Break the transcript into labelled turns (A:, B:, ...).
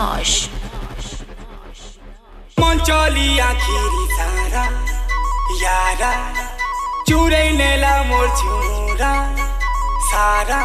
A: DJ Avinash
B: मञ्चली सारा यारा चुरै नेला मोर छुरा सारा